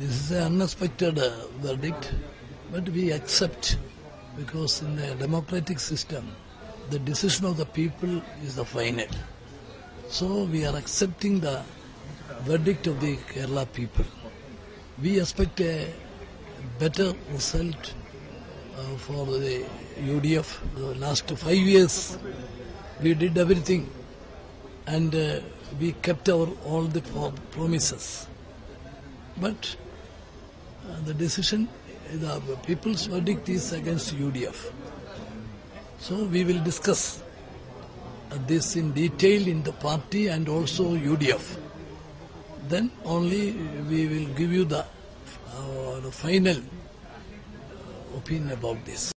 This is an unexpected uh, verdict, but we accept because in a democratic system, the decision of the people is the final. So we are accepting the verdict of the Kerala people. We expect a better result uh, for the UDF. The last five years, we did everything and uh, we kept our all the promises. But the decision, the people's verdict is against UDF. So we will discuss this in detail in the party and also UDF. Then only we will give you the, uh, the final uh, opinion about this.